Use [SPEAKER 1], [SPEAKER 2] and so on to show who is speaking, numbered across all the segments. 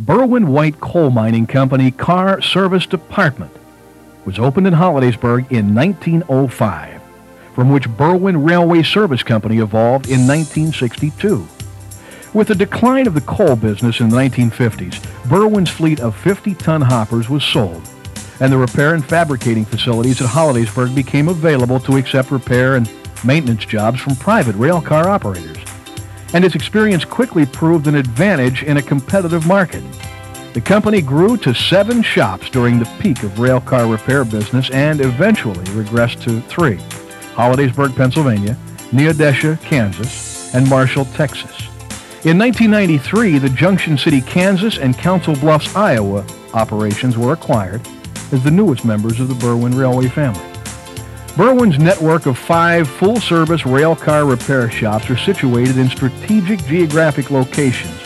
[SPEAKER 1] Berwind White Coal Mining Company Car Service Department was opened in Hollidaysburg in 1905, from which Berwind Railway Service Company evolved in 1962. With the decline of the coal business in the 1950s, Berwind's fleet of 50-ton hoppers was sold, and the repair and fabricating facilities at Hollidaysburg became available to accept repair and maintenance jobs from private railcar operators. And its experience quickly proved an advantage in a competitive market. The company grew to seven shops during the peak of railcar repair business and eventually regressed to three, Hollidaysburg, Pennsylvania, Neodesha, Kansas, and Marshall, Texas. In 1993, the Junction City, Kansas and Council Bluffs, Iowa operations were acquired as the newest members of the Berwind Railway family. Berwind's network of five full-service railcar repair shops are situated in strategic geographic locations,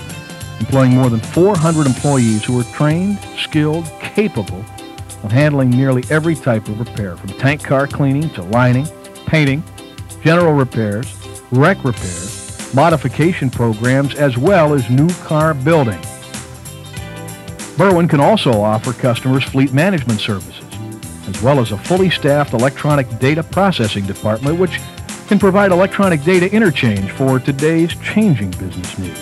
[SPEAKER 1] employing more than 400 employees who are trained, skilled, capable of handling nearly every type of repair, from tank car cleaning to lining, painting, general repairs, wreck repairs, modification programs, as well as new car building. Berwind can also offer customers fleet management services as well as a fully staffed electronic data processing department which can provide electronic data interchange for today's changing business needs.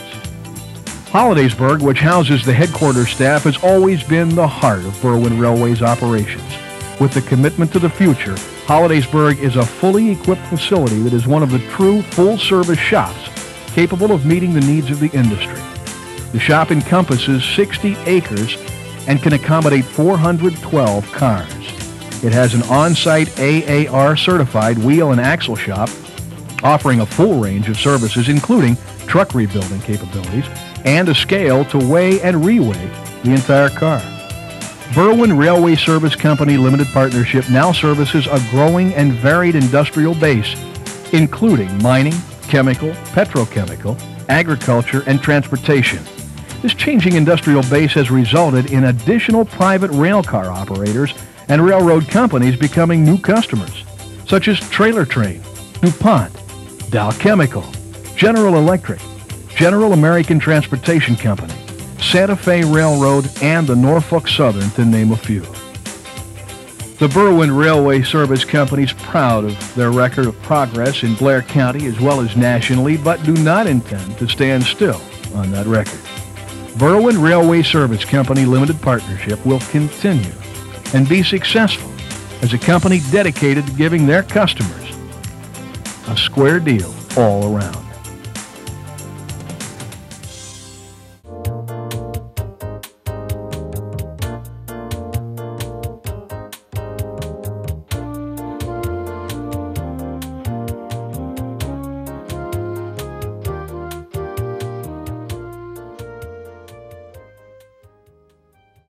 [SPEAKER 1] Hollidaysburg, which houses the headquarters staff, has always been the heart of Berwind Railway's operations. With the commitment to the future, Hollidaysburg is a fully equipped facility that is one of the true full-service shops capable of meeting the needs of the industry. The shop encompasses 60 acres and can accommodate 412 cars. It has an on-site AAR certified wheel and axle shop offering a full range of services including truck rebuilding capabilities and a scale to weigh and reweigh the entire car. Berwind Railway Service Company Limited Partnership now services a growing and varied industrial base, including mining, chemical, petrochemical, agriculture, and transportation. This changing industrial base has resulted in additional private railcar operators and railroad companies becoming new customers, such as Trailer Train, DuPont, Dow Chemical, General Electric, General American Transportation Company, Santa Fe Railroad, and the Norfolk Southern, to name a few. The Berwind Railway Service Company is proud of their record of progress in Blair County as well as nationally, but do not intend to stand still on that record. Berwind Railway Service Company Limited Partnership will continue and be successful as a company dedicated to giving their customers a square deal all around.